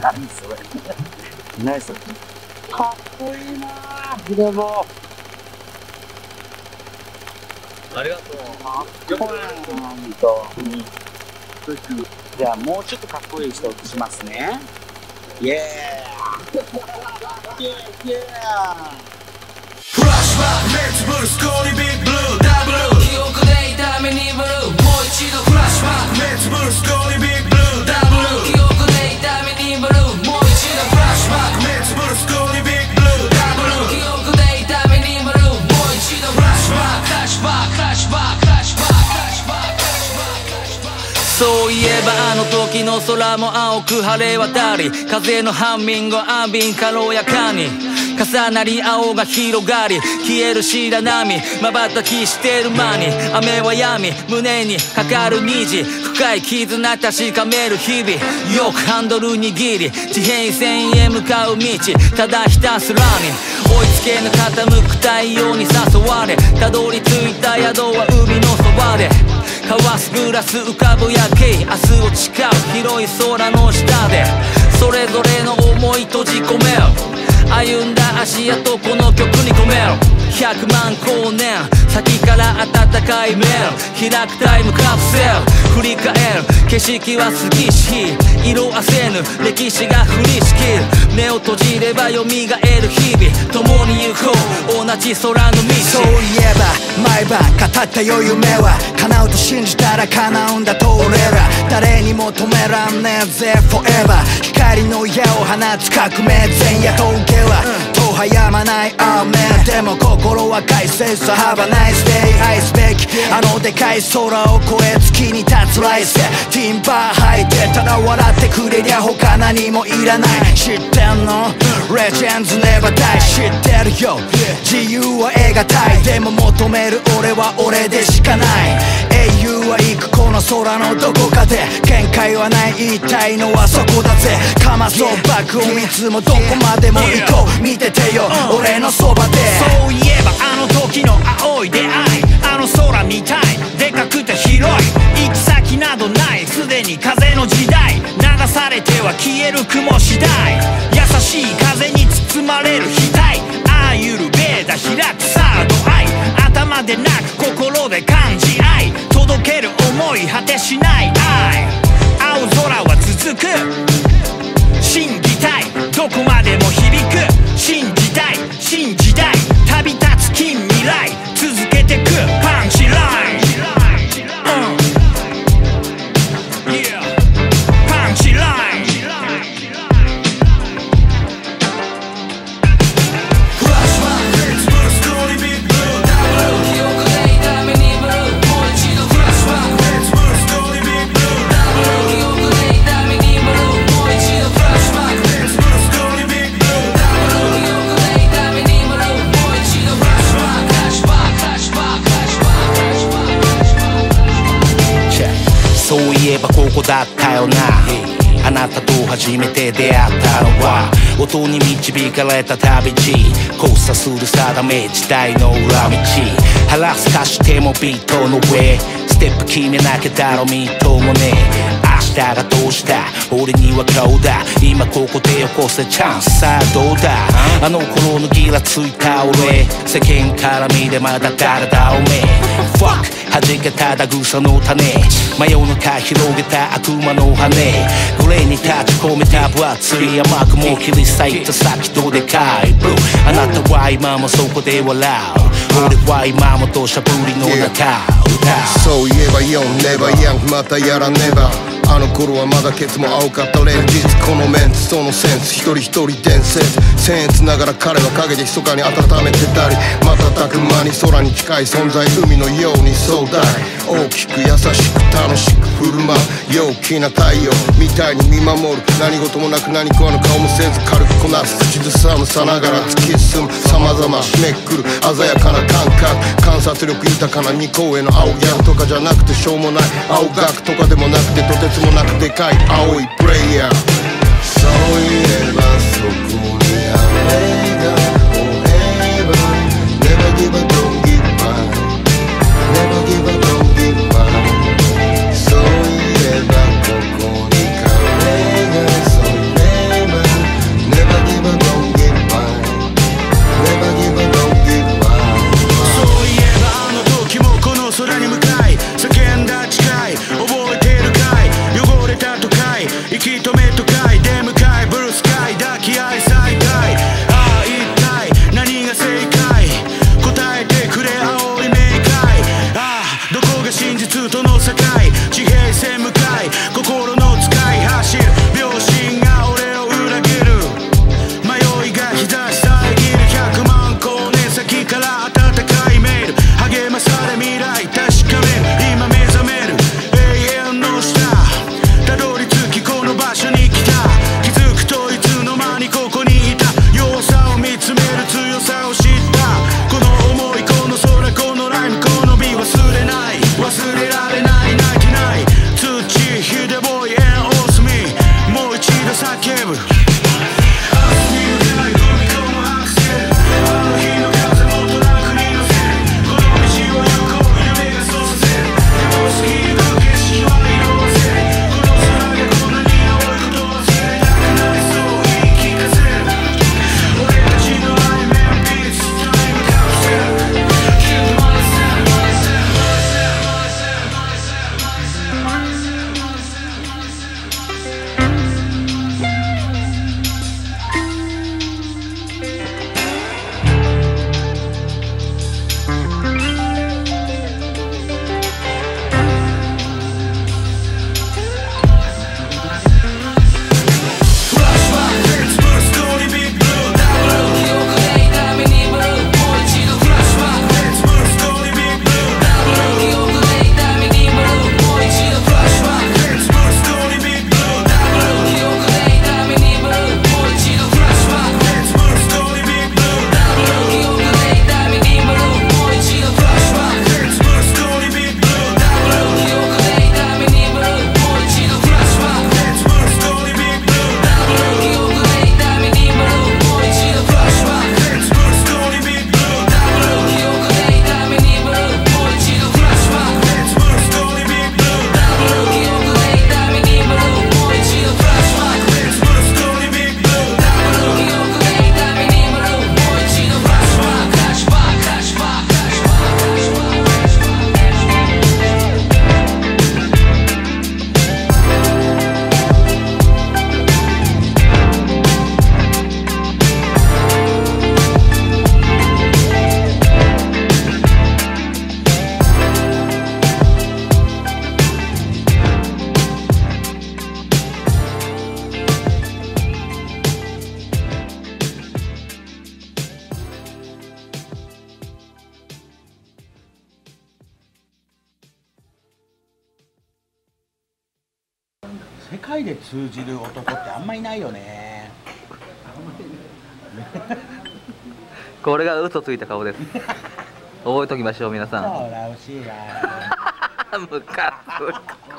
何それ何それかっこいいな。ぁグレボありがとう。かっこいいなんとじゃあもうちょっとかっこいい人映しますね。イエーイ。イエーイ。そういえばあの時の空も青く晴れ渡り風のハンミング安瓶軽やかに。重なり青が広がり消える白波瞬きしてる間に雨は闇胸にかかる虹深い絆確かめる日々。よくハンドル握り地平線へ向かう道ただひたすらに。追いつけぬ傾く太陽に誘われたどり着いた宿は海のそばで。交わすグラス浮かぶ夜景明日を誓う広い空の下で。それぞれの思い閉じ込める歩んだ足跡この曲に込める100万光年先から温かいメール開くタイムカプセル。景色は過ぎし色あせぬ歴史が降りしきる。目を閉じれば蘇る日々。共に行こう。同じ空の道。そういえば毎晩語ったよ夢は叶うと信じたら叶うんだと俺ら。誰にも止めらんねえぜ Forever 光の矢を放つ革命前夜峠は。はやまないアーメンでも心は快晴さ Have a nice day 愛すべきあのでかい空を越え月に立つ来世ティンバー履いてただ笑ってくれりゃ他何もいらない知ってんの？レジェンズ never die 知ってるよ。自由は得難い。でも求める俺は俺でしかない。英雄は行くこの空のどこかで。限界はない言いたいのはそこだぜ。かまそうバックをいつもどこまでも行こう。見ててよ俺のそばで。そういえばあの時の青い出会い。あの空みたい。でかくて広い。行き先などない。すでに風の時代。流されては消える雲次第。優しい風に包まれる額。ああゆるベーダ開くサードアイ頭でなく心で感じ合い。届ける思い果てしない。愛青空は続く。信じたい。どこまでいえばここだったよな。あなたと初めて出会ったのは音に導かれた旅路。交差する定め時代の裏道。腹すかしてもビートの上。ステップ決めなきゃだろみっともね。明日がどうした？俺には顔だ。今ここで起こせチャンスさあどうだ？あの頃のギラついた俺。世間から見れまだ誰だおめえ。Fuck 弾けただ草の種。真夜中広げた悪魔の羽。グレーに立ち込めた分厚い甘くも切り裂いた先とでかい。ブルー。あなたは今もそこで笑う。俺は今も土砂降りの中歌う。そういえば4ネバヤングまたやらねば。あの頃はまだケツも青かった連日このメンツそのセンス一人一人伝説僭越ながら彼は陰で密かに温めてたり瞬く間に空に近い存在海のように壮大大きく優しく楽しく振る舞う陽気な太陽みたいに見守る何事もなく何食わぬ顔もせず軽くこなす口ずさむさながら突き進む様々めくる鮮やかな感覚観察力豊かな二公への青ギャルとかじゃなくてしょうもない青学とかでもなくてとてつつもなくでかい青いプレイヤー。そういえばそこに雨が追えば Never give a 世界で通じる男ってあんまいないよね。これが嘘ついた顔です。覚えときましょう皆さん。ムカつく